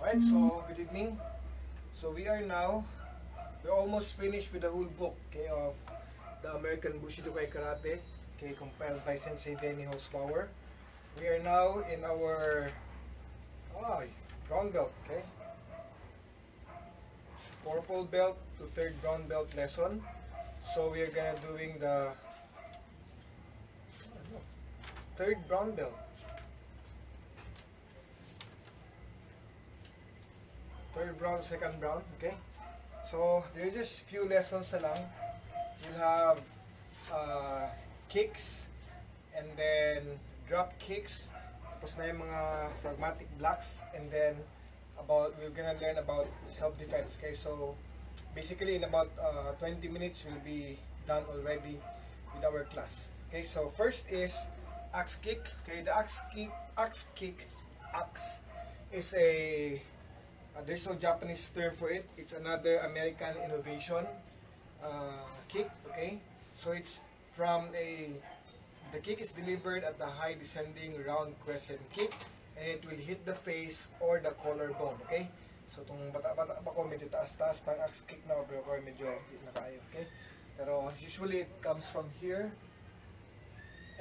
Alright, so good evening. So we are now, we're almost finished with the whole book okay, of the American Bushido Kai Karate, okay, compiled by Sensei Denny Holzbauer. We are now in our ah, brown belt, okay? Purple belt to third brown belt lesson. So we are gonna doing the third brown belt. Third brown, second brown, okay? So, there are just few lessons na lang. You'll have uh, kicks, and then drop kicks, tapos na yung mga pragmatic blocks, and then about we're gonna learn about self-defense, okay? So, basically in about uh, 20 minutes, we'll be done already with our class. Okay, so first is axe kick. Okay, the axe kick, axe kick, axe is a uh, there's no Japanese term for it. It's another American innovation uh, kick. Okay, so it's from a the kick is delivered at the high descending round crescent kick, and it will hit the face or the collarbone. Okay, so itong bata-bata pa ko medyo taas-taas pang axe kick na pero ko medyo is na tayo. Okay, pero usually it comes from here,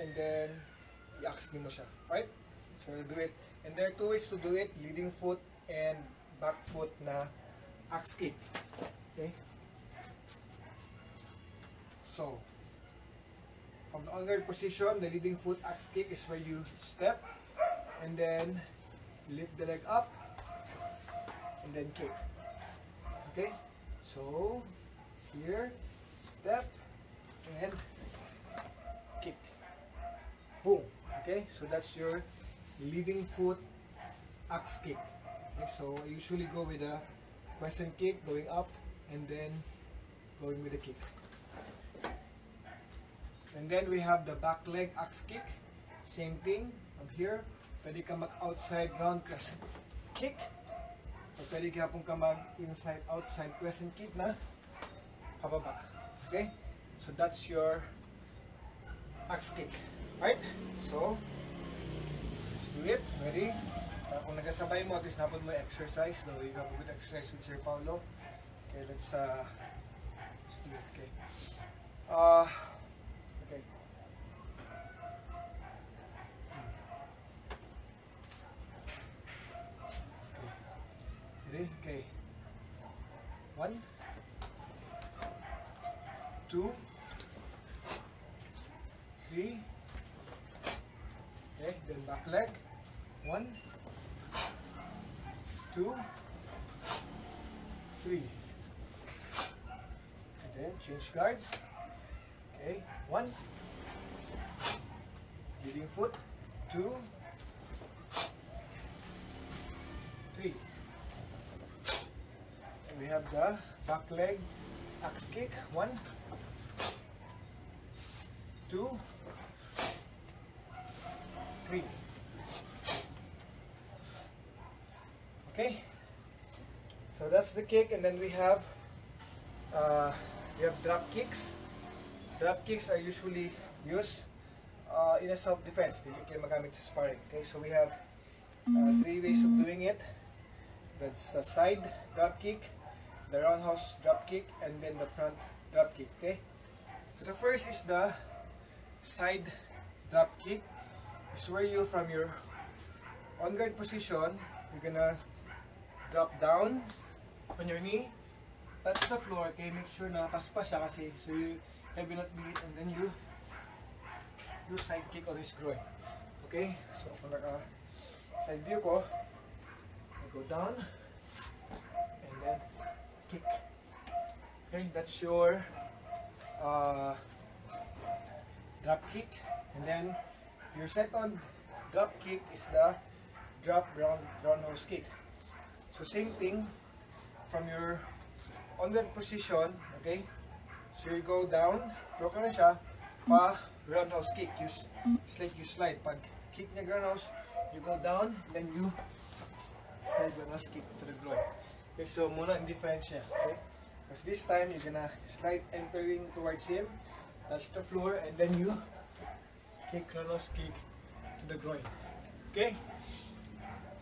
and then i-axe mo siya. Right? So we'll do it. And there are two ways to do it: leading foot and back foot na axe kick. Okay? So, from the onward position, the leading foot axe kick is where you step and then lift the leg up and then kick. Okay? So, here, step and kick. Boom. Okay? So that's your leading foot axe kick. So I usually go with a crescent kick going up and then going with a kick. And then we have the back leg axe kick. Same thing from here. Pwede ka mag outside round crescent kick. O pwede ka pong ka mag inside outside crescent kick na pababa. Okay? So that's your axe kick. Right? So, let's do it. Ready? Uh, kung nagasabay mo, at least napod mo exercise. No, you have a good exercise with Sir Paulo. Okay, let's, uh, let's do it. Okay. Uh, okay. Okay. Ready? Okay. Guard. Okay, one. Leading foot. Two. Three. And we have the back leg axe kick. One. Two. Three. Okay, so that's the kick, and then we have uh, we have drop kicks. Drop kicks are usually used uh, in a self-defense. Dili kayo magamit sa sparring. Okay, so we have uh, three ways of doing it. That's the side drop kick, the roundhouse drop kick, and then the front drop kick. Okay, so the first is the side drop kick. It's where you from your on guard position, you're gonna drop down on your knee, touch the floor, okay, make sure na paspa siya kasi so you have not beat and then you do side kick on his groin. Okay, so kung naka side view ko, I go down and then kick. Okay, that's your uh, drop kick and then your second drop kick is the drop round roundhouse kick. So same thing from your under position, okay? So you go down, throw ka na siya, pa roundhouse kick. You, it's like you slide. Pag kick niya roundhouse, you go down, then you slide roundhouse kick to the groin. Okay, so muna ang difference niya, okay? Because this time, you're gonna slide entering towards him, touch the floor, and then you kick roundhouse kick to the groin. Okay?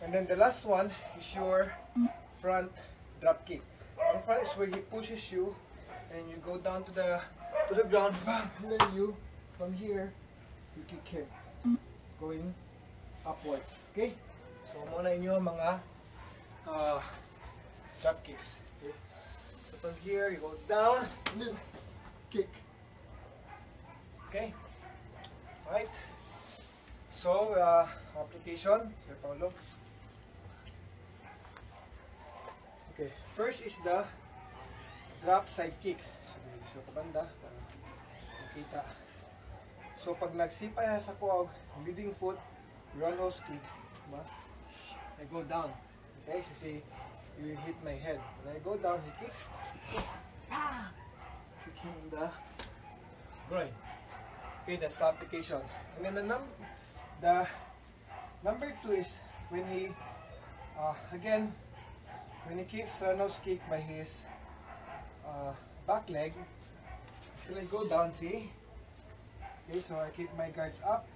And then the last one is your front drop kick. Ang front is where he pushes you and you go down to the to the ground and then you from here you kick him going upwards. Okay? So muna inyo mga uh, drop kicks. Okay? So from here you go down and then kick. Okay? Alright. So, uh, application, Sir Paulo. First is the drop side kick. So, kabanda para makita. So, pag nagsipay sa kuog, leading foot, roundhouse kick, diba? I go down. Okay, kasi you hit my head. When I go down, he kicks. Ah! Kick him in the groin. Okay, that's the application. And then the num the number two is when he uh, again when he kicks Rano's kick by his uh, back leg. So I go down, see? Okay, so I keep my guards up.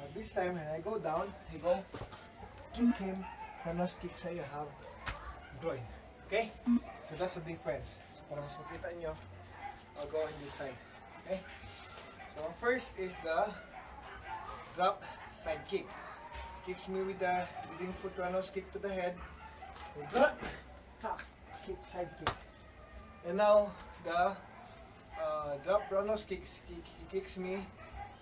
But this time when I go down, I go kick him. Rano's kick sa iyo have groin. Okay? So that's the difference. So para mas makita nyo, I'll go on this side. Okay? So first is the drop side kick. Kicks me with the leading foot runners kick to the head. And ha, kick side kick. And now the uh, drop runners kicks. Kick, he kicks me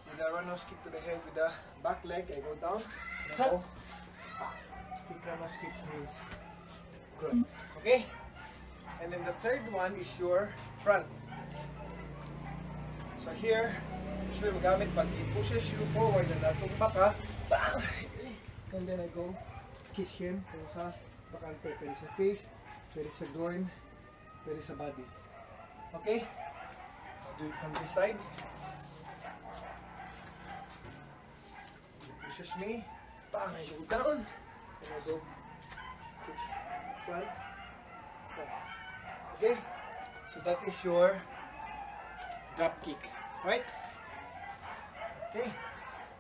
with the runners kick to the head with the back leg. I go down. And I go, kick runners kick his groin. Okay. And then the third one is your front. So here, usually magamit pag he pushes you forward na natumba ka, bang! And then I go kick him kung sa bakante. Pwede sa face, pwede sa groin, pwede sa body. Okay? I'll do it from this side. He pushes me, bang! I go down. And I go push front. Okay? So that is your drop kick. Right? Okay.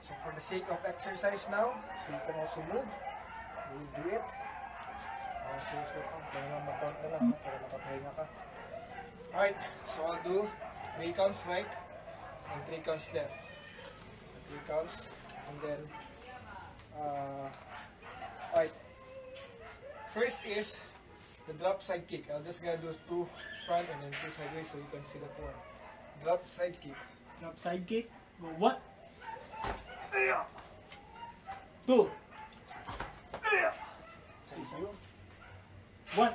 So for the sake of exercise now, so you can also move. We will do it. Uh, so, so, kaya mag-count na lang ha, para makapahinga ka. Alright, so I'll do 3 counts right and 3 counts left. 3 counts and then uh, alright. First is the drop side kick. I'll just gonna do two front and then two sideways so you can see the form. Drop side kick. Drop side kick. Go one. Two. Size you. One.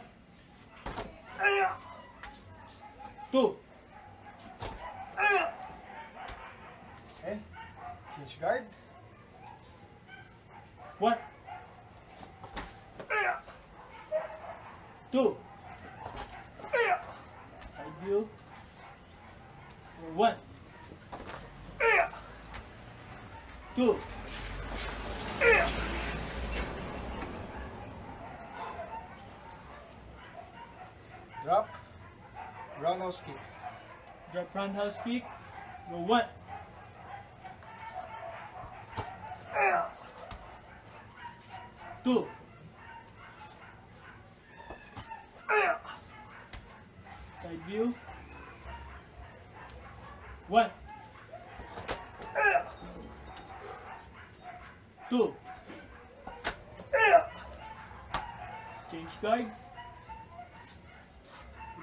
Two. Okay. Hinge guard. One. Two. Side view. One. Two. Drop. Roundhouse kick. Drop roundhouse kick. Go one. Two. Side view. One. Two. Change guard.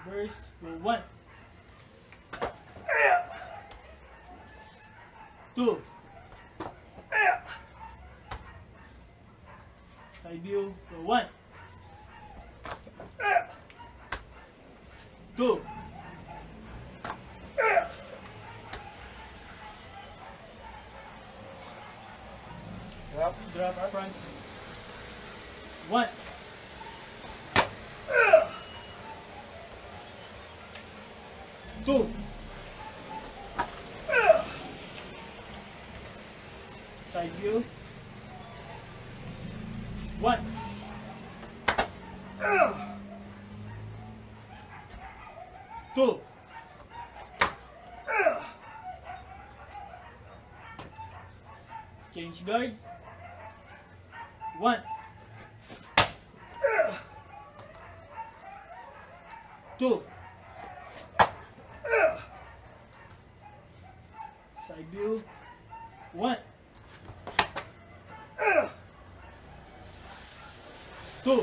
Reverse. One. Two. Side view. Go one. Two. Drop. Drop front. One. Two. Side view. One. Two. Change guard. One. Two. Side view. One. Two.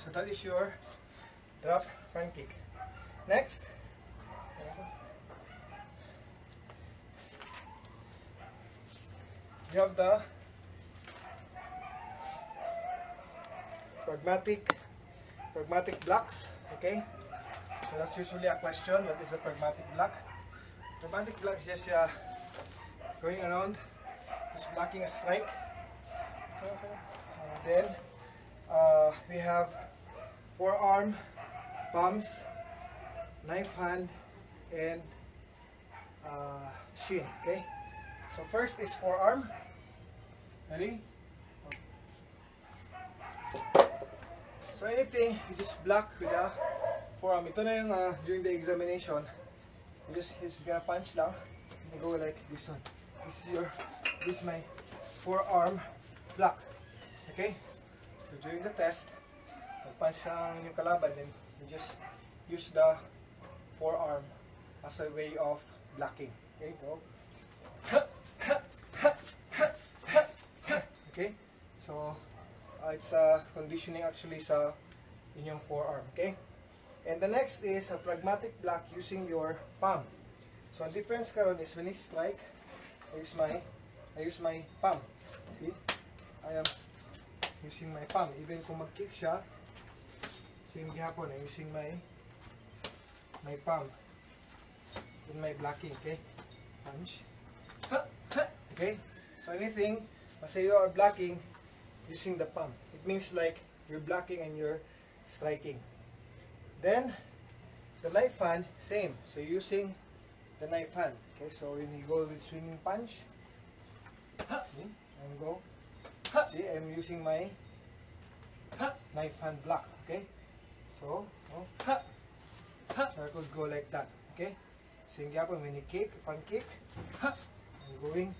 So that is your drop front kick. Next, you have the pragmatic pragmatic blocks. Okay, so that's usually a question. What is a pragmatic block? Pragmatic block is just uh, going around, just blocking a strike. And then uh, we have forearm, palms, knife hand, and uh, shin. Okay. So first is forearm. Ready? So anything, you just block with the forearm. Ito na yung uh, during the examination. Just he's gonna punch lang. You go like this one. This is your this is my forearm block. Okay? So during the test, punch lang yung kalaban, then you just use the forearm as a way of blocking. Okay, go. Okay, so uh, it's uh, conditioning actually sa inyong forearm. Okay, and the next is a pragmatic block using your palm. So ang difference karon is when I strike, I use my I use my palm. See, I am using my palm. Even kung mag-kick siya, same gihapon, I'm using my my palm in my blocking, okay? Punch. Okay? So anything, basta you are blocking using the palm. It means like you're blocking and you're striking. Then, the knife hand, same. So using the knife hand. Okay, so when you go with swinging punch, see, and go. See, I'm using my knife hand block. Okay, so, oh, so I could go like that. Okay, same gapon when you kick, front kick, I'm going.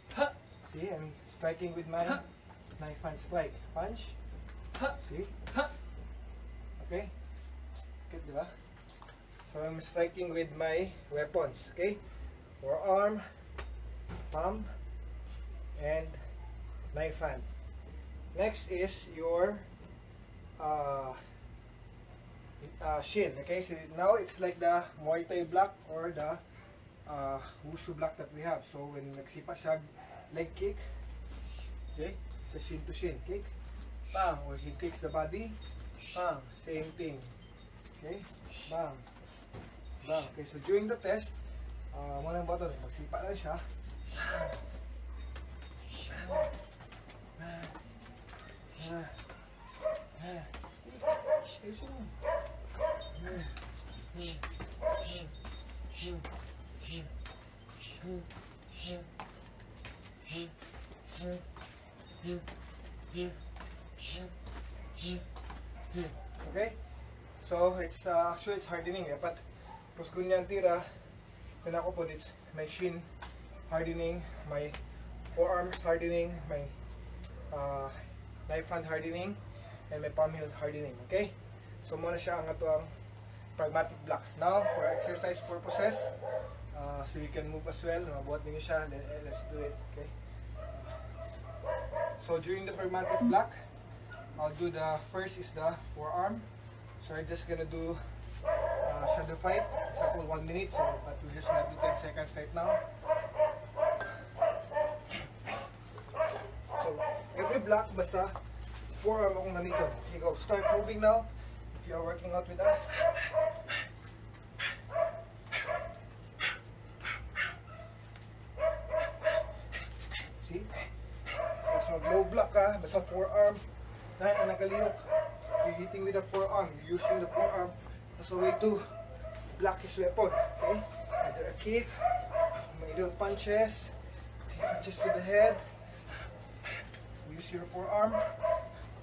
See, I'm striking with my knife hand strike. Punch. See? Okay? Good, di ba? So I'm striking with my weapons. Okay? Forearm, palm, and knife hand. Next is your uh, uh, shin. Okay, so now it's like the Muay Thai block or the uh, wushu block that we have. So when nagsipa siya, leg kick, okay, it's shin to shin kick, bang, or he kicks the body, bang, same thing, okay, bang, bang. Okay, so during the test, uh, mo nang bato, magsipa lang siya, Okay? So, it's uh, actually it's hardening. Dapat, pros kunyang tira, then ako po, it's my shin hardening, my forearms hardening, my uh, knife hand hardening, and my palm heel hardening. Okay? So, muna siya ang ato ang pragmatic blocks. Now, for exercise purposes, uh, so you can move as well. Mabuhat ninyo siya. Then, eh, let's do it. Okay? So, during the pragmatic block, I'll do the first is the forearm. So we're just gonna do uh, shadow fight. It's up to one minute, so but we're just gonna do 10 seconds right now. So every block basta forearm akong nandito. Okay, go. Start moving now. If you are working out with us. See? So low block ka, basta forearm. Dahil ang nakalihok, you're hitting with the forearm, you're using the forearm as a way to block his weapon. Okay? Either a kick, middle punches, punches to the head. Use your forearm.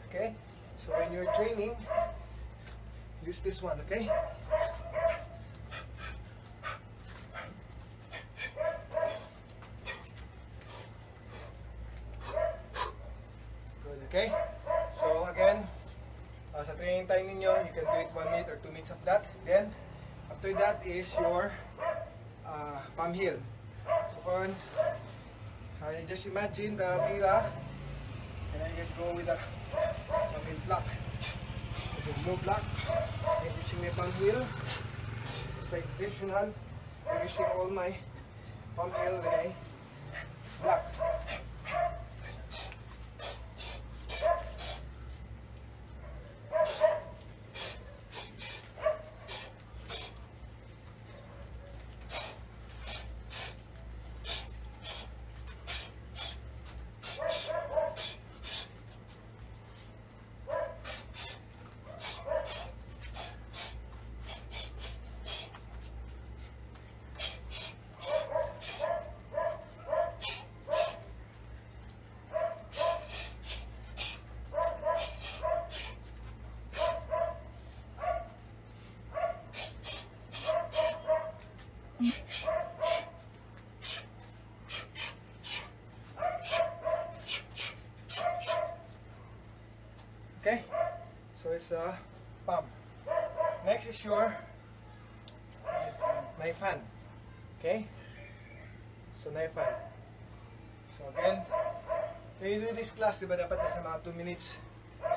Okay? So when you're training, use this one, okay? Minute or 2 minutes of that. Then, after that is your uh, palm heel. So uh, you just imagine the tira, and I just go with the palm heel block. With the blue block, and using my palm heel, it's like traditional. I'm using all my palm heel when I class, di ba dapat nasa mga 2 minutes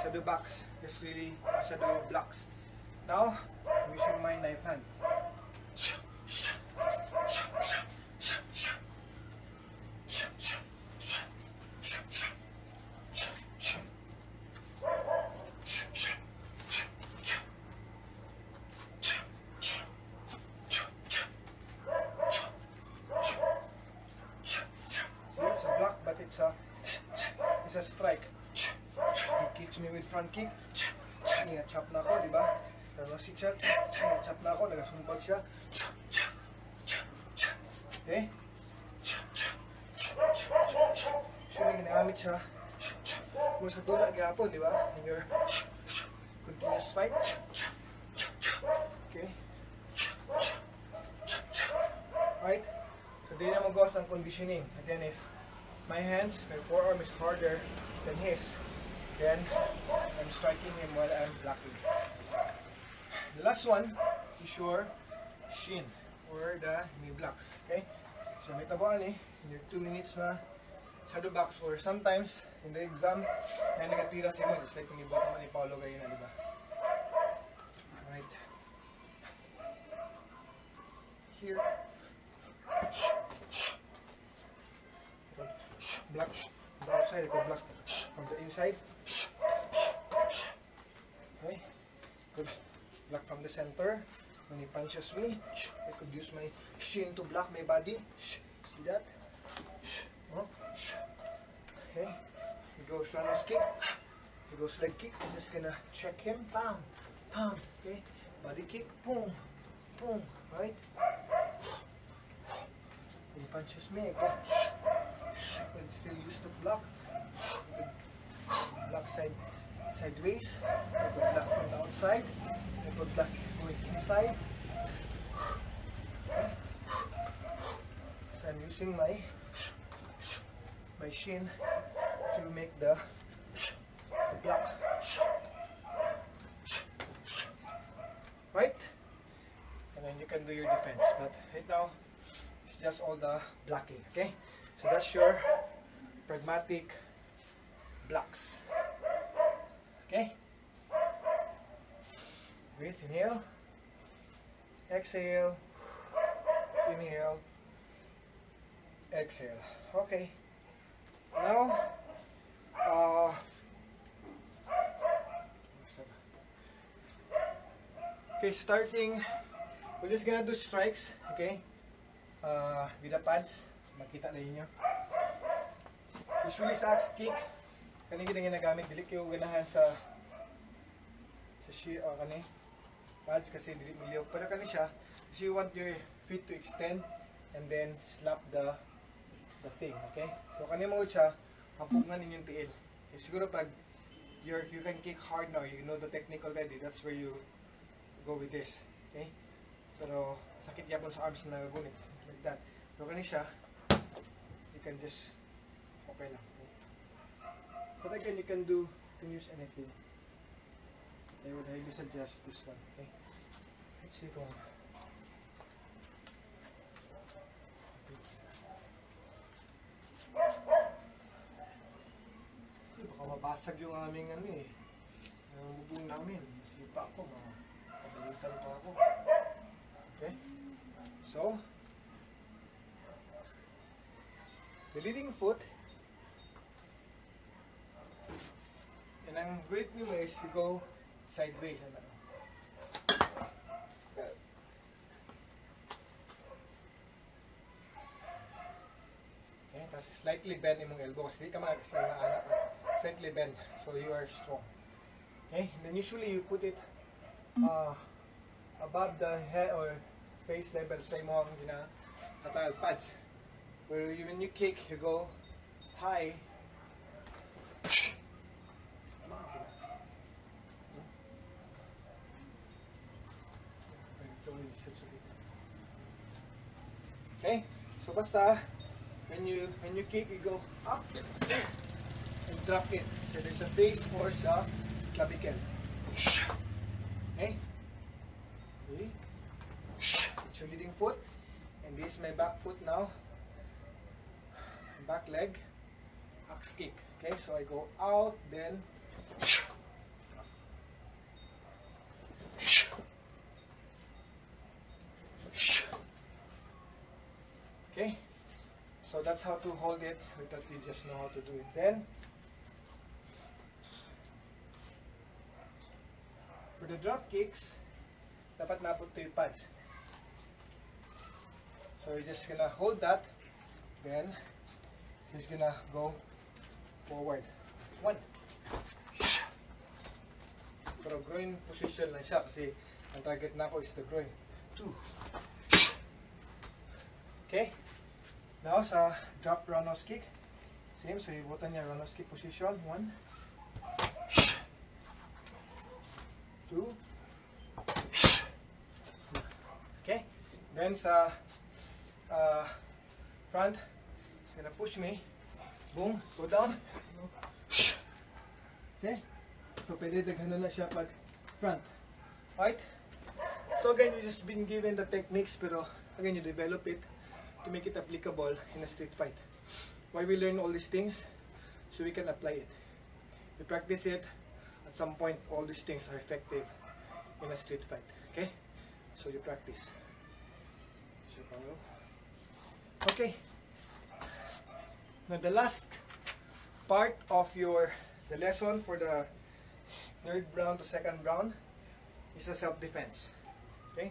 sa do box. Just really sa do blocks. Now, I'm using my knife hand. So it's a block, but it's a it's a strike. He kicks me with front kick. Nga-chop na ako, di ba? Pero si Chuck, nga-chop na ako, nagasumpag siya. Okay? Actually, ginagamit siya kung sa tula gapon, di ba? In your continuous fight. Okay? Right? So, di na mag-ghost ang conditioning. Again, if my hands, my forearm is harder than his, then I'm striking him while I'm blocking. The last one is your shin or the knee blocks. Okay? So may tabuan eh, in your 2 minutes na shadow box or sometimes in the exam na nagatira sa mo just like ibota man ni Paulo kayo na, di ba? Right. Here. Block from the outside, go block from the inside. Okay. Good. Block from the center. When he punches me, I could use my shin to block my body. See that? Oh. Okay. He goes runner's kick. He goes leg kick. I'm just gonna check him. Bam. Bam. Okay. Body kick. Boom. Boom. Right? When he punches me, I go. I could still use the block. Block side sideways. I could block from the outside. I could block going inside. So I'm using my my shin to make the, the block. Right? And then you can do your defense. But right now, it's just all the blocking. Okay? So that's your pragmatic blocks. Okay? Breathe, inhale. Exhale. Inhale. Exhale. Okay. Now, uh, okay, starting, we're just gonna do strikes, okay? Uh, with the pads, makita na ninyo. Usually sa axe kick, kani gina ginagamit, dili kayo ganahan sa sa shi, uh, kani, pads kasi dili mo liyaw. Pero kani siya, kasi you want your feet to extend and then slap the the thing, okay? So kani mo siya, hapugan ninyong tiil. Okay, siguro pag you're, you can kick hard now, you know the technique already, that's where you go with this, okay? Pero sakit yapon sa arms na nagagunit, like that. So kani siya, can just, okay lang. Okay? But again, you can do, you can use anything. I would highly suggest this one. Okay. Let's see kung Kasi baka mabasag yung aming ano eh. Yung bubong namin. Sipa ako, mga pabalitan pa ako. Okay? So, the leading foot, and ang great new is you go sideways. Ano? Okay, tapos slightly bend yung elbow kasi di ka makakasal na anak. Slightly bend, so you are strong. Okay, and then usually you put it uh, above the head or face level sa imo ang gina lateral pads. Where when you kick, you go high. Okay, so basta when you when you kick, you go up and drop it. So there's a base force sa clavicle. Okay. Okay. It's your leading foot. And this is my back foot now. Back leg. Axe kick. Okay, so I go out, then Okay. So that's how to hold it without you just know how to do it. Then for the drop kicks, dapat to yung pads. So you're just gonna hold that, then he's gonna go forward. One. Pero groin position lang siya kasi ang target na ako is the groin. Two. Okay. Now sa drop roundhouse kick, same. So ibutan niya roundhouse kick position. One. Two. Okay. Then sa uh, front, push me. Boom. Go down. Okay. So pwede daghanan na siya pag front. Right? So again, you just been given the techniques pero again, you develop it to make it applicable in a street fight. Why we learn all these things? So we can apply it. We practice it, at some point all these things are effective in a street fight. Okay? So you practice. Okay. Now the last part of your the lesson for the third round to second round is a self-defense. Okay?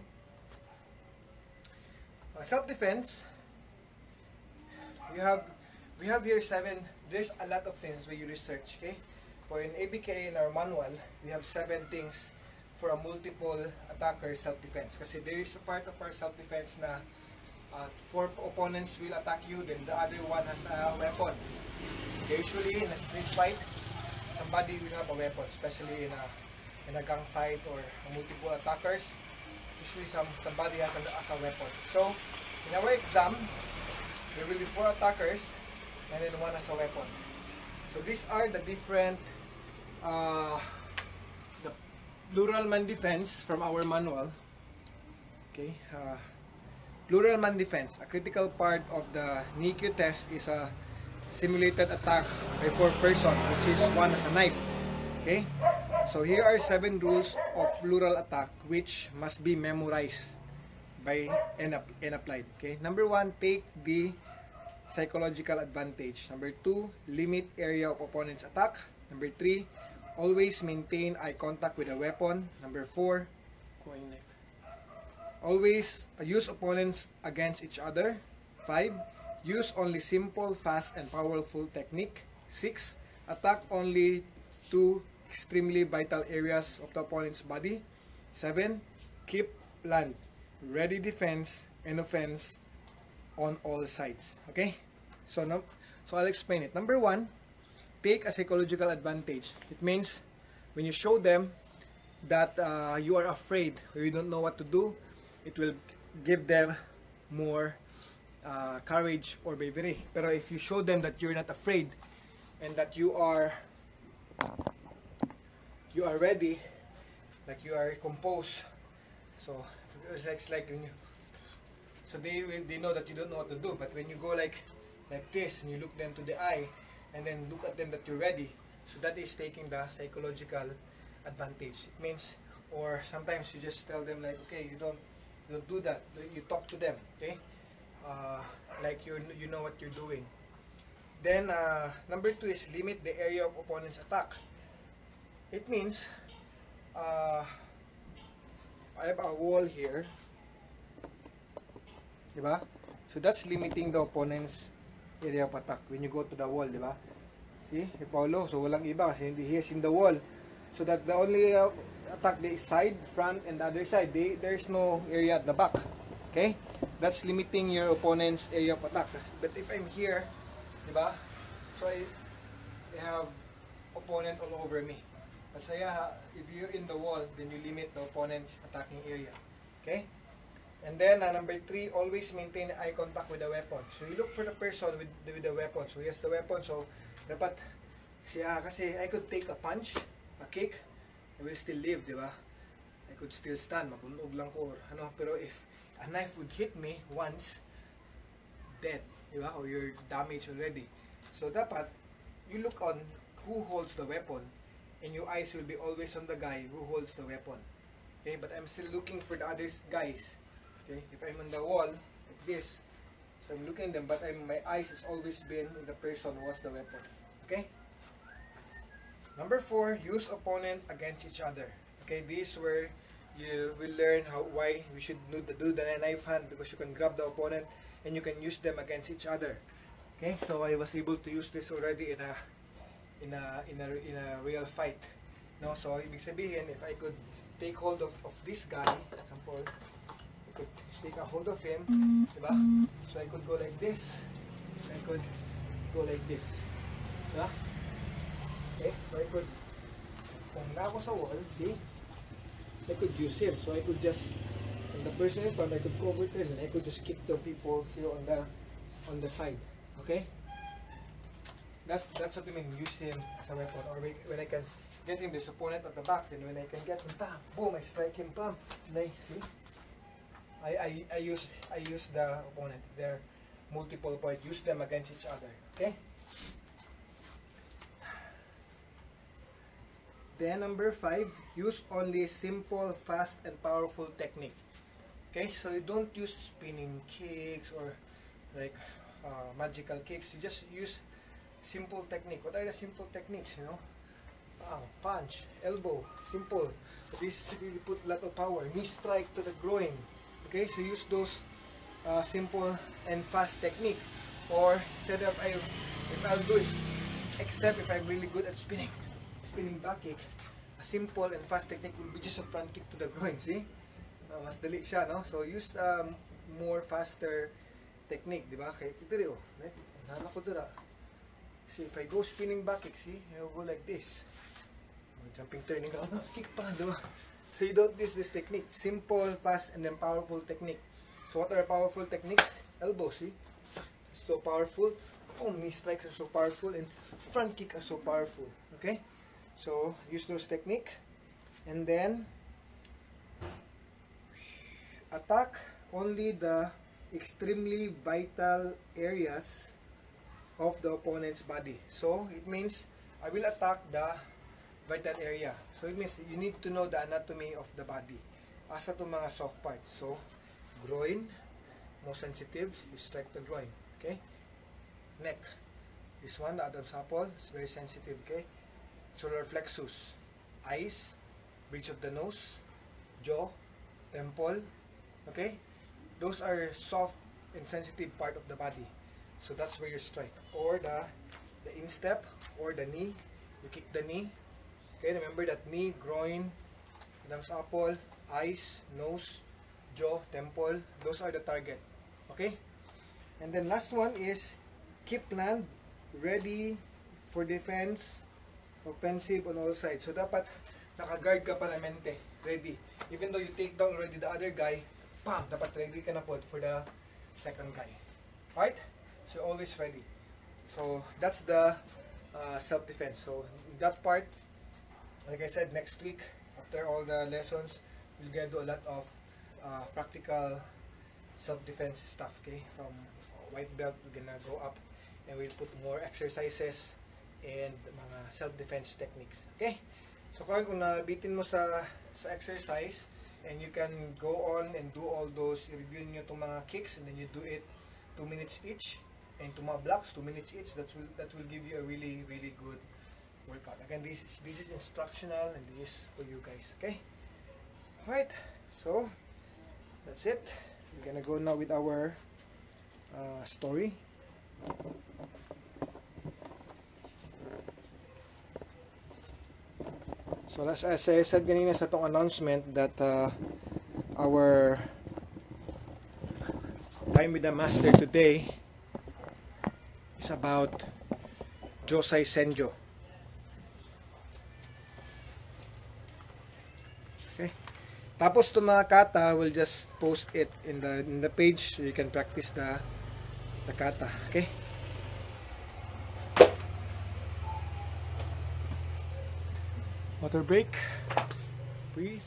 Uh, self-defense we have we have here seven there's a lot of things when you research okay for in ABK in our manual we have seven things for a multiple attacker self-defense kasi there is a part of our self-defense na uh, four opponents will attack you then the other one has a weapon usually in a street fight somebody will have a weapon especially in a in a gang fight or multiple attackers usually some somebody has a, has a weapon so in our exam there will be four attackers and then one has a weapon. So these are the different uh, the plural man defense from our manual. Okay, uh, plural man defense. A critical part of the NICU test is a simulated attack by four person, which is one as a knife. Okay, so here are seven rules of plural attack which must be memorized by and, and applied. Okay. Number one, take the psychological advantage. Number two, limit area of opponent's attack. Number three, always maintain eye contact with a weapon. Number four, always use opponents against each other. Five, use only simple, fast, and powerful technique. Six, attack only two extremely vital areas of the opponent's body. Seven, keep land ready defense and offense on all sides. Okay? So, num- so I'll explain it. Number one, take a psychological advantage. It means when you show them that uh, you are afraid or you don't know what to do, it will give them more uh, courage or bravery. Pero if you show them that you're not afraid and that you are you are ready, like you are composed. So it's like, it's like when you, so they will, they know that you don't know what to do. But when you go like like this and you look them to the eye and then look at them that you're ready, so that is taking the psychological advantage. It means, or sometimes you just tell them like, okay, you don't you don't do that. You talk to them, okay? Uh, like you you know what you're doing. Then uh, number two is limit the area of opponent's attack. It means uh, I have a wall here. Diba? So that's limiting the opponent's area of attack when you go to the wall, diba? See? Si Paulo, so walang iba kasi hindi he is in the wall. So that the only uh, attack the side, front, and the other side. They, there's no area at the back. Okay? That's limiting your opponent's area of attack. But if I'm here, diba? So I, I have opponent all over me. Masaya, if you're in the wall, then you limit the opponent's attacking area. Okay? And then, uh, number three, always maintain eye contact with the weapon. So, you look for the person with, with the weapon. So, has the weapon. So, dapat siya, kasi I could take a punch, a kick, I will still live, di ba? I could still stand, mabunog lang ko, or ano. Pero if a knife would hit me once, dead, di ba? Or you're damaged already. So, dapat, you look on who holds the weapon, and your eyes will be always on the guy who holds the weapon. Okay, but I'm still looking for the other guys. Okay, if I'm on the wall like this, so I'm looking them, but I'm, my eyes has always been in the person who has the weapon. Okay. Number four, use opponent against each other. Okay, this is where you will learn how why we should do the, do the knife hand because you can grab the opponent and you can use them against each other. Okay, so I was able to use this already in a in a in a in a real fight. No, so ibig sabihin if I could take hold of, of this guy, example, I could take a hold of him, diba? So I could go like this. I could go like this. Diba? Okay, so I could kung na ako sa wall, see? I could use him. So I could just and the person in front, I could go over to him and I could just kick the people here on the on the side. Okay? That's that's what I mean. Use him as a weapon, or when I can get him this opponent at the back, then when I can get him, bam, boom, I strike him, bam, and I see. I I I use I use the opponent. They're multiple point. Use them against each other. Okay. Then number five, use only simple, fast, and powerful technique. Okay, so you don't use spinning kicks or like uh, magical kicks. You just use simple technique. What are the simple techniques? You know, Pow, punch, elbow, simple. This really put a lot of power. Knee strike to the groin. Okay, so use those uh, simple and fast technique. Or instead of I, if I'll do is, except if I'm really good at spinning, spinning back kick, a simple and fast technique will be just a front kick to the groin. See? Uh, mas dali siya, no? So use um, more faster technique, di ba? Kaya ito rin, oh. Right? Nana ko dira. See, if I go spinning back kick, see, I'll go like this. Jumping turning out, kick pa, di ba? So you don't use this technique. Simple, fast, and then powerful technique. So what are powerful techniques? Elbow, see? So powerful. Oh, knee strikes are so powerful, and front kick are so powerful. Okay? So use those technique. And then attack only the extremely vital areas of the opponent's body. So it means I will attack the vital area. So it means you need to know the anatomy of the body. Asa to mga soft parts. So groin, most sensitive, you strike the groin. Okay? Neck. This one, the Adam's apple, is very sensitive. Okay? Solar plexus. Eyes, bridge of the nose, jaw, temple. Okay? Those are soft and sensitive part of the body. So that's where you strike. Or the the instep or the knee. You kick the knee. Okay, remember that knee, groin, Adam's apple, eyes, nose, jaw, temple. Those are the target. Okay? And then last one is keep land ready for defense, offensive on all sides. So dapat naka-guard ka permanente, ready. Even though you take down already the other guy, pam, dapat ready ka na po for the second guy. Right? So always ready. So that's the uh, self-defense. So in that part, like I said, next week after all the lessons, we're gonna do a lot of uh, practical self-defense stuff. Okay, from white belt, we're gonna go up and we'll put more exercises and mga self-defense techniques. Okay, so kung kung nabitin mo sa sa exercise and you can go on and do all those, review nyo itong mga kicks and then you do it 2 minutes each and to mga blocks 2 minutes each that will that will give you a really really good workout. Again this is this is instructional and this is for you guys okay? Alright so that's it. We're gonna go now with our uh, story so as, I said kanina sa tong announcement that uh, our time with the master today is about Josai Senjo. Okay. Tapos to mga kata, we'll just post it in the in the page so you can practice the the kata. Okay? Water break. Breathe.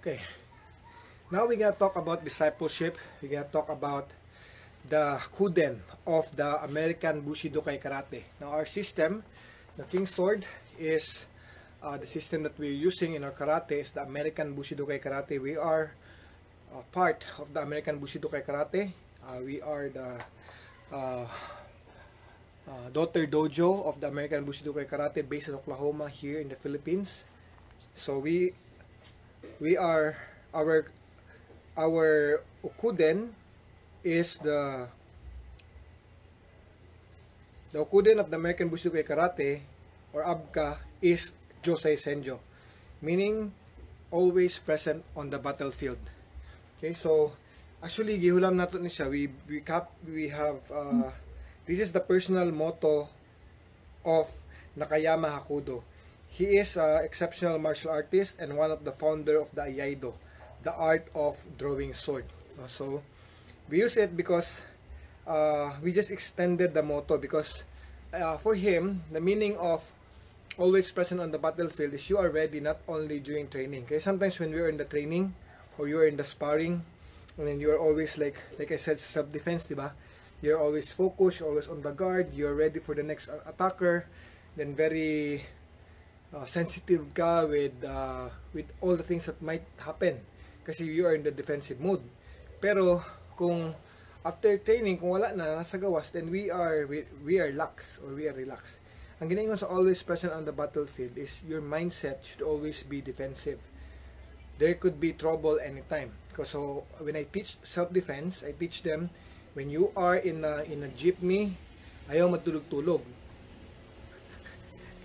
Okay. Now we're gonna talk about discipleship. We're gonna talk about the Kuden of the American Bushidokai Karate. Now our system, the King Sword, is uh, the system that we're using in our karate is the American Bushidokai Karate. We are uh, part of the American Bushidokai Karate. Uh, we are the uh, uh, daughter dojo of the American Bushidokai Karate based in Oklahoma here in the Philippines. So we we are our our ukuden is the the ukuden of the American Bushidokai Karate or ABKA is Josei Senjo meaning always present on the battlefield. Okay so actually gihulam nato ni siya. We we cap we have uh, this is the personal motto of Nakayama Hakudo. He is an exceptional martial artist and one of the founder of the Aikido, the art of drawing sword. So we use it because uh, we just extended the motto because uh, for him the meaning of always present on the battlefield is you are ready not only during training. Okay, sometimes when we are in the training or you are in the sparring, and then you are always like like I said self defense, diba? You're always focused, you're always on the guard, you're ready for the next a- attacker. Then very uh, sensitive ka with uh, with all the things that might happen kasi you are in the defensive mode. Pero kung after training kung wala na nasa gawas then we are we, we are lax or we are relaxed. Ang ginaingon sa always present on the battlefield is your mindset should always be defensive. There could be trouble anytime. Because so when I teach self-defense, I teach them when you are in a in a jeepney, ayaw matulog-tulog.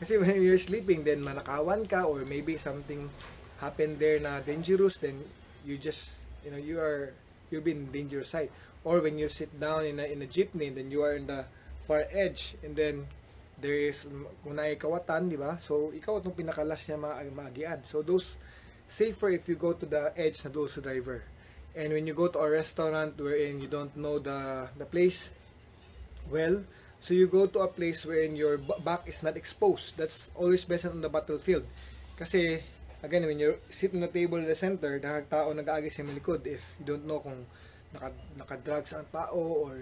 Kasi when you're sleeping, then manakawan ka or maybe something happened there na dangerous, then you just, you know, you are, you've been dangerous side. Or when you sit down in a, in a jeepney, then you are in the far edge, and then there is, kung na kawatan, di ba? So, ikaw itong pinakalas niya ma maagian. So, those, safer if you go to the edge na those driver. And when you go to a restaurant wherein you don't know the, the place, well, so you go to a place wherein your back is not exposed. That's always best on the battlefield. Kasi, again, when you sit on the table in the center, dahag tao nag-aagi sa likod if you don't know kung naka, naka-drugs ang tao or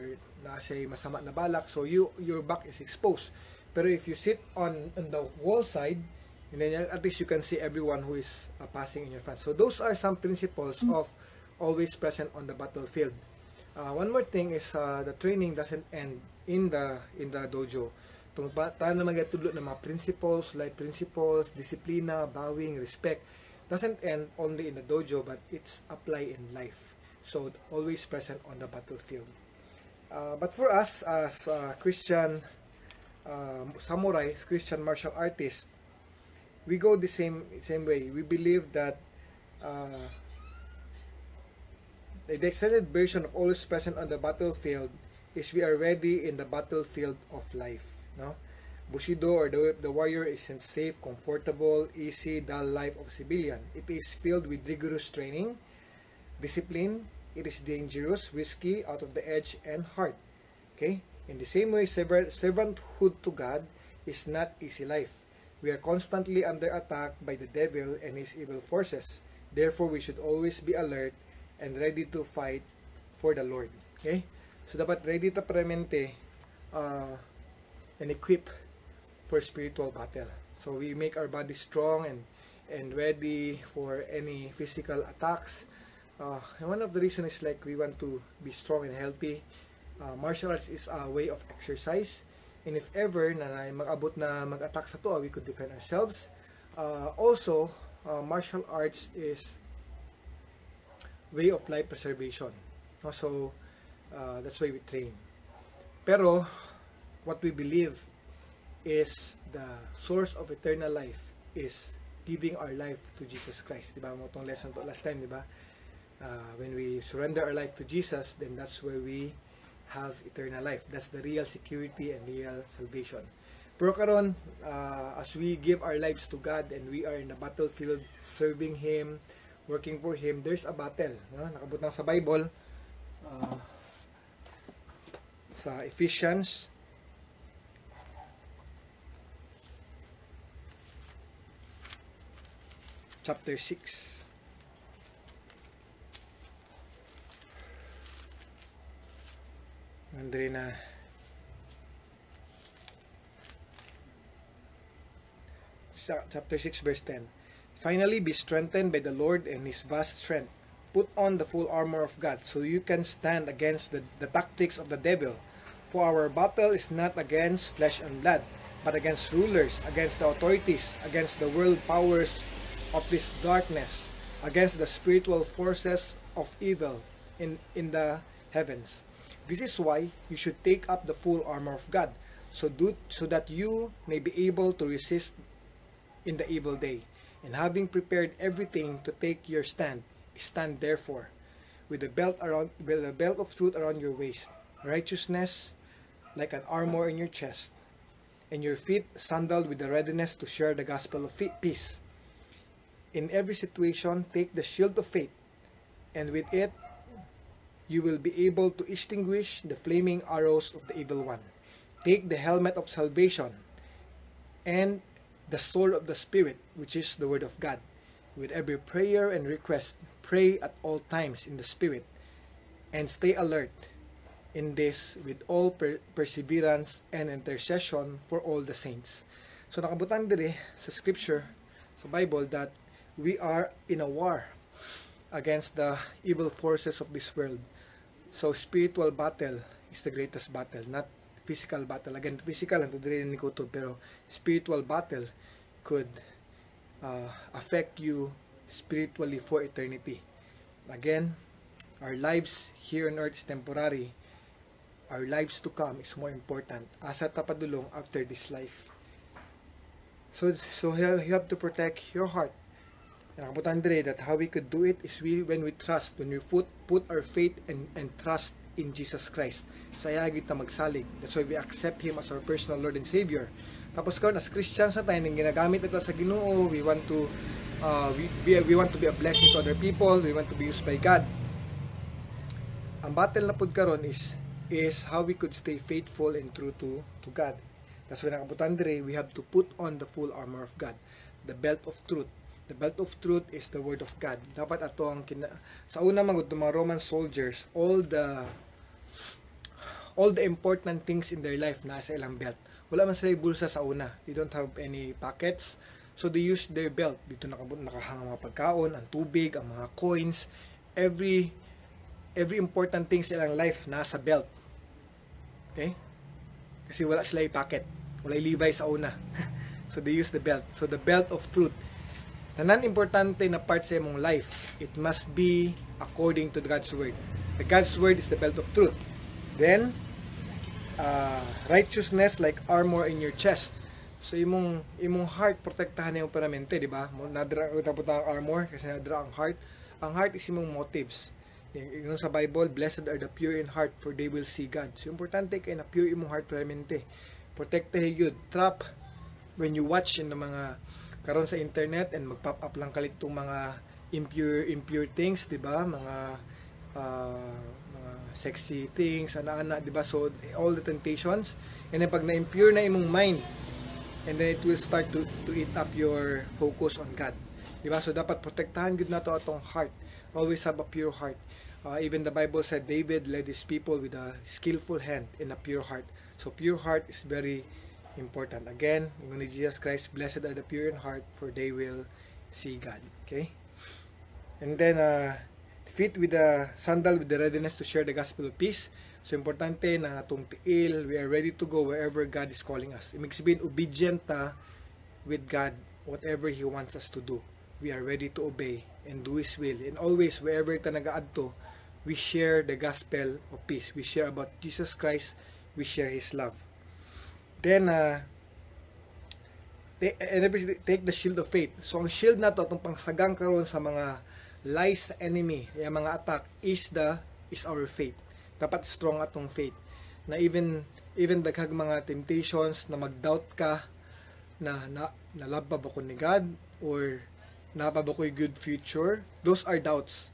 nasa masama na balak. So, you your back is exposed. Pero if you sit on, on the wall side, and then at least you can see everyone who is uh, passing in your front. So, those are some principles of always present on the battlefield. Uh, one more thing is uh, the training doesn't end in the in the dojo. Tung pa tayo na magatudlo ng mga principles, life principles, disiplina, bowing, respect doesn't end only in the dojo but it's apply in life. So always present on the battlefield. Uh, but for us as uh, Christian uh, samurai, Christian martial artists, we go the same same way. We believe that uh, the extended version of always present on the battlefield is we are ready in the battlefield of life no Bushido or the, the warrior isn't safe, comfortable, easy, dull life of civilian. It is filled with rigorous training, discipline. It is dangerous, risky, out of the edge, and hard. Okay? In the same way, servant- servanthood to God is not easy life. We are constantly under attack by the devil and his evil forces. Therefore, we should always be alert and ready to fight for the Lord. Okay? So, dapat ready ta premente uh, and equip for spiritual battle. So, we make our body strong and and ready for any physical attacks. Uh, and one of the reasons is like we want to be strong and healthy. Uh, martial arts is a way of exercise. And if ever na na mag-abot na mag-attack sa to, we could defend ourselves. Uh, also, uh, martial arts is way of life preservation. No? So, uh, that's why we train. Pero, what we believe is the source of eternal life is giving our life to Jesus Christ. Di ba? Mo tong lesson to last time, di ba? Uh, when we surrender our life to Jesus, then that's where we have eternal life. That's the real security and real salvation. Pero karon, uh, as we give our lives to God and we are in the battlefield serving Him, working for Him, there's a battle. No? Nakabot na sa Bible, uh, sa Ephesians chapter 6 Nandre na. Chapter 6 verse 10 Finally be strengthened by the Lord and his vast strength. Put on the full armor of God so you can stand against the, the tactics of the devil. For our battle is not against flesh and blood but against rulers against the authorities against the world powers of this darkness against the spiritual forces of evil in in the heavens. This is why you should take up the full armor of God so do so that you may be able to resist in the evil day. And having prepared everything to take your stand stand therefore with the belt around with a belt of truth around your waist righteousness like an armor in your chest and your feet sandaled with the readiness to share the gospel of peace in every situation take the shield of faith and with it you will be able to extinguish the flaming arrows of the evil one. Take the helmet of salvation and the sword of the spirit which is the word of god. With every prayer and request pray at all times in the spirit and stay alert in this with all per- perseverance and intercession for all the saints. So nakabutan dire sa scripture sa bible that we are in a war against the evil forces of this world so spiritual battle is the greatest battle not physical battle again physical ang tudiri ni Kuto pero spiritual battle could uh, affect you spiritually for eternity. Again, our lives here on earth is temporary. Our lives to come is more important. Asa tapadulong after this life. So, so you have to protect your heart. Nakabutan dire that how we could do it is we, when we trust, when we put put our faith and, and trust in Jesus Christ. Saya kita magsalig. That's why we accept Him as our personal Lord and Savior. Tapos karon as Christians sa tayo, ginagamit ito sa Ginoo, we want to uh, we, we, we want to be a blessing to other people, we want to be used by God. Ang battle na pud karon is is how we could stay faithful and true to to God. That's why nakabutan dire, we have to put on the full armor of God, the belt of truth. The belt of truth is the word of God. Dapat ato ang kina, sa una magud mga Roman soldiers, all the all the important things in their life nasa ilang belt. Wala man sila bulsa sa una. They don't have any pockets. So they use their belt. Dito nakabut nakahang ang mga pagkaon, ang tubig, ang mga coins, every every important thing sa ilang life nasa belt. Okay? Kasi wala sila yung pocket. Wala yung Levi sa una. so they use the belt. So the belt of truth. Tanan importante na part sa imong life, it must be according to God's word. The God's word is the belt of truth. Then, uh, righteousness like armor in your chest. So imong imong heart protektahan imong peramente, di ba? Nadra tapos ang armor kasi nadra ang heart. Ang heart is imong motives. Yung, sa Bible, blessed are the pure in heart for they will see God. So importante kay na pure imong heart peramente. protektahe yun trap when you watch in the mga karon sa internet and mag-pop up lang kalit tong mga impure impure things di ba? Mga ah, mga sexy things ana-ana di ba? So all the temptations. And then pag na-impure na imong mind and then it will start to to eat up your focus on God di ba? So dapat protektahan gud nato atong heart. Always have a pure heart. Uh, even the Bible said David led his people with a skillful hand and a pure heart. So pure heart is very important. Again, in Jesus Christ, blessed are the pure in heart, for they will see God. Okay? And then, uh, fit with the sandal with the readiness to share the gospel of peace. So, importante na itong tiil, we are ready to go wherever God is calling us. Ibig sabihin, obedient ta with God, whatever He wants us to do. We are ready to obey and do His will. And always, wherever ta nagaadto, we share the gospel of peace. We share about Jesus Christ. We share His love. Then, uh, take, every- take the shield of faith. So, ang shield na to, itong pangsagang karon sa mga lies sa enemy, yung mga attack, is the is our faith. Dapat strong atong faith. Na even even daghang mga temptations na mag-doubt ka na na nalabba ba ko ni God or napa ba good future those are doubts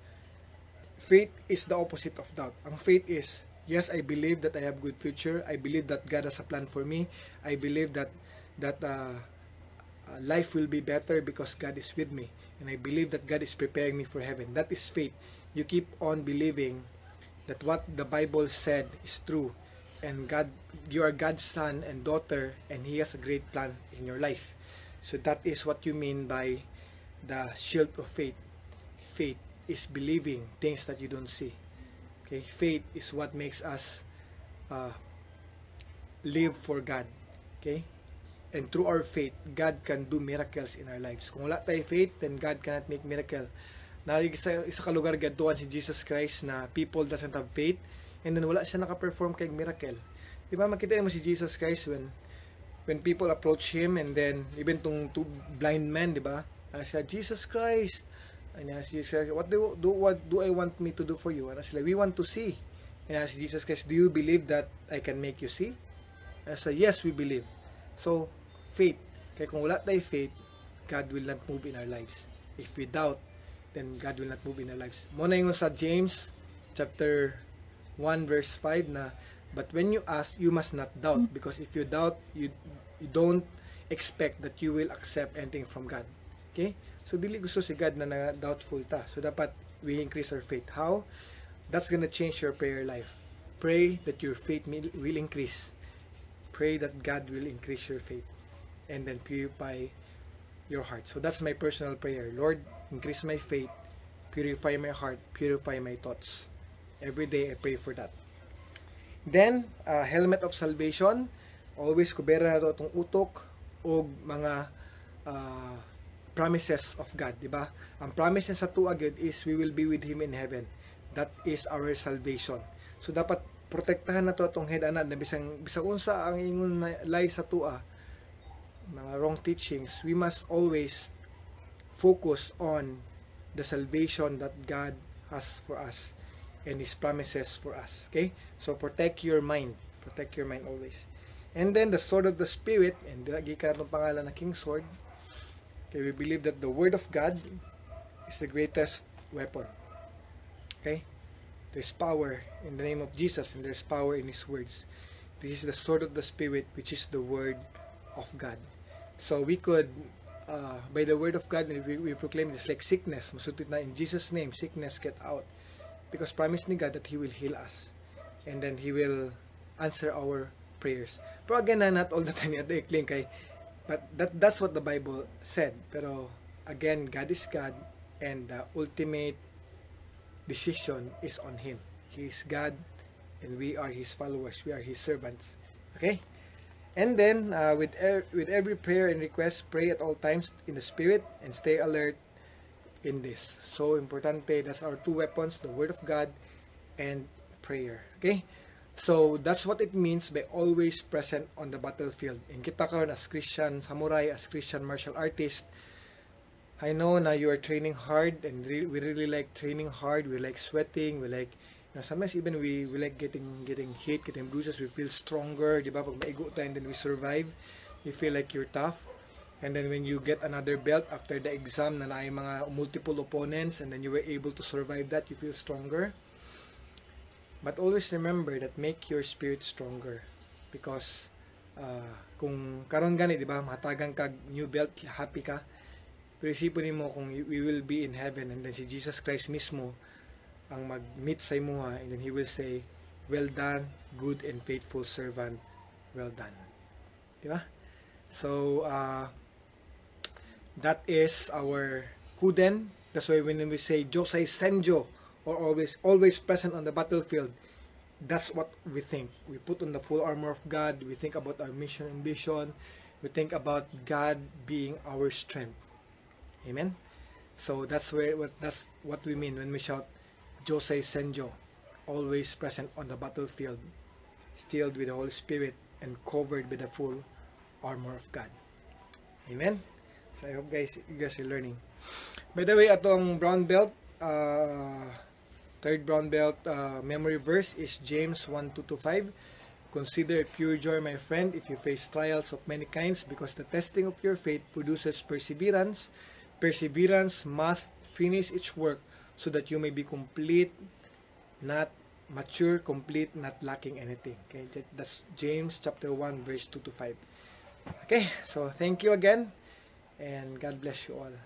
faith is the opposite of doubt ang faith is yes I believe that I have good future. I believe that God has a plan for me. I believe that that uh, uh, life will be better because God is with me. And I believe that God is preparing me for heaven. That is faith. You keep on believing that what the Bible said is true. And God you are God's son and daughter and he has a great plan in your life. So that is what you mean by the shield of faith. Faith is believing things that you don't see okay faith is what makes us uh, live for God okay and through our faith God can do miracles in our lives kung wala tayo faith then God cannot make miracle na isa, isa ka lugar gadtuan si Jesus Christ na people doesn't have faith and then wala siya naka-perform kay miracle. Di ba makita mo si Jesus Christ when when people approach him and then even tong two blind men, di ba? Uh, siya, Jesus Christ. And uh, si Jesus, what do, do what do I want me to do for you? And sila, we want to see. And uh, si Jesus Christ, do you believe that I can make you see? And I said, yes, we believe. So, faith. Kaya kung wala tayo faith, God will not move in our lives. If we doubt, then God will not move in our lives. Muna yung sa James chapter 1 verse 5 na but when you ask you must not doubt because if you doubt you you don't expect that you will accept anything from God. Okay? So dili gusto si God na na doubtful ta. So dapat we increase our faith. How? That's gonna change your prayer life. Pray that your faith will increase. Pray that God will increase your faith and then purify your heart. So that's my personal prayer. Lord, increase my faith, purify my heart, purify my thoughts. Every day I pray for that. Then, uh, helmet of salvation. Always kubera na to itong utok o mga uh, promises of God, di ba? Ang promises sa tuwa agad is we will be with Him in heaven. That is our salvation. So dapat protektahan na to itong head anad na bisang bisang unsa ang ingon lie sa tuwa mga wrong teachings, we must always focus on the salvation that God has for us and His promises for us. Okay? So, protect your mind. Protect your mind always. And then, the sword of the Spirit, and lagi ka na pangalan na King Sword. Okay, we believe that the Word of God is the greatest weapon. Okay? There's power in the name of Jesus, and there's power in His words. This is the sword of the Spirit, which is the Word of God. So we could, uh, by the word of God, we, we proclaim this like sickness. Masutit na in Jesus' name, sickness get out. Because promise ni God that He will heal us. And then He will answer our prayers. Pero again, not all the time yata i-claim kay, but that, that's what the Bible said. Pero again, God is God and the ultimate decision is on Him. He is God and we are His followers. We are His servants. Okay? And then, uh, with, e- with every prayer and request, pray at all times in the Spirit and stay alert in this. So, importante, that's our two weapons, the Word of God and prayer. Okay? So, that's what it means by always present on the battlefield. And kita karon as Christian samurai, as Christian martial artist, I know now you are training hard and re- we really like training hard. We like sweating. We like Now, sometimes even we, we like getting getting hit, getting bruises, we feel stronger, di ba? Pag maigo tayo and then we survive, you feel like you're tough. And then when you get another belt after the exam na naay mga multiple opponents and then you were able to survive that, you feel stronger. But always remember that make your spirit stronger. Because uh, kung karon gani di ba matagang kag new belt happy ka pero isipin mo kung we will be in heaven and then si Jesus Christ mismo ang mag-meet sa imo ha, and then he will say well done good and faithful servant. Well done. Di ba? So uh, that is our kuden. That's why when we say Josai Senjo or always always present on the battlefield that's what we think. We put on the full armor of God. We think about our mission and vision. We think about God being our strength. Amen. So that's where what that's what we mean when we shout jose Senjo, always present on the battlefield, filled with the Holy Spirit and covered with the full armor of God. Amen. So I hope guys you guys are learning. By the way, atong brown belt, uh, Third brown belt uh, memory verse is James 1 2 to 5. Consider it pure joy, my friend, if you face trials of many kinds, because the testing of your faith produces perseverance. Perseverance must finish its work so that you may be complete, not mature, complete, not lacking anything. Okay, that- that's James chapter 1, verse 2 to 5. Okay, so thank you again, and God bless you all.